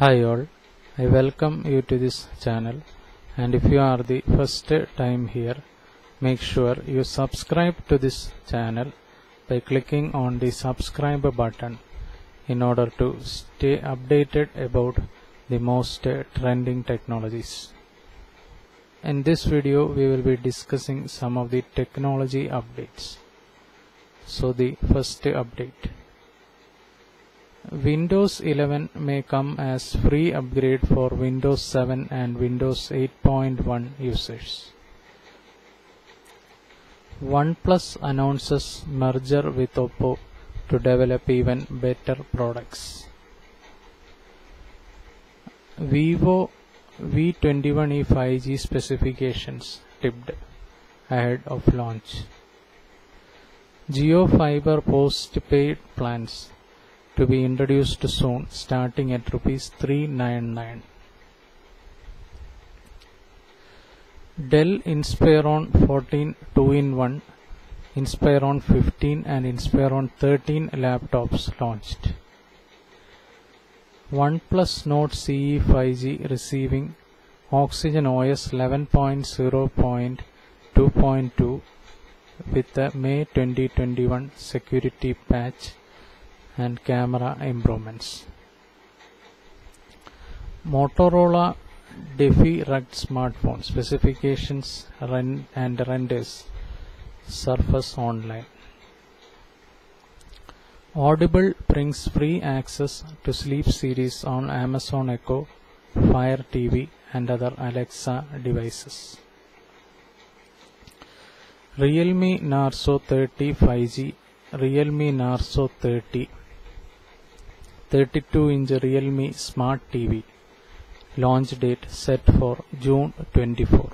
Hi all, I welcome you to this channel and if you are the first time here, make sure you subscribe to this channel by clicking on the subscribe button in order to stay updated about the most trending technologies. In this video, we will be discussing some of the technology updates. So the first update. Windows 11 may come as free upgrade for Windows 7 and Windows 8.1 users. OnePlus announces merger with Oppo to develop even better products. Vivo V21e 5G specifications tipped ahead of launch. Jio JioFiber postpaid plans to be introduced soon starting at rupees 399. Dell Inspiron 14 2-in-1, Inspiron 15 and Inspiron 13 laptops launched. OnePlus Nord CE 5G receiving Oxygen OS 11.0.2.2 with the May 2021 security patch and camera improvements. Motorola Defy Rugged smartphone specifications run and renders surface online. Audible brings free access to Sleep series on Amazon Echo, Fire TV and other Alexa devices. Realme Narzo 30 5G Realme Narzo 30 32 inch Realme Smart TV launch date set for June 24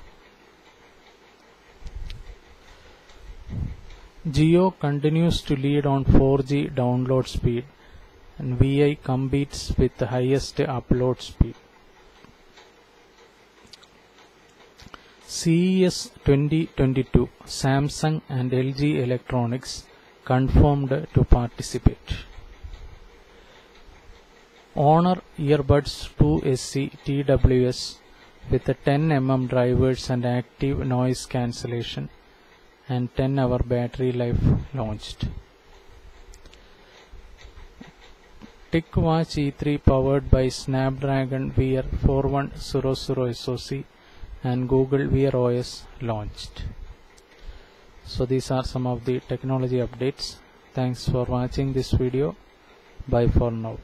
Jio continues to lead on 4G download speed and Vi competes with the highest upload speed. CES 2022 Samsung and LG Electronics confirmed to participate Honor Earbuds 2SE TWS with a 10 mm drivers and active noise cancellation and 10 hour battery life launched. TicWatch E3 powered by Snapdragon Wear 4100 SoC and Google Wear OS launched. So these are some of the technology updates. Thanks for watching this video. Bye for now.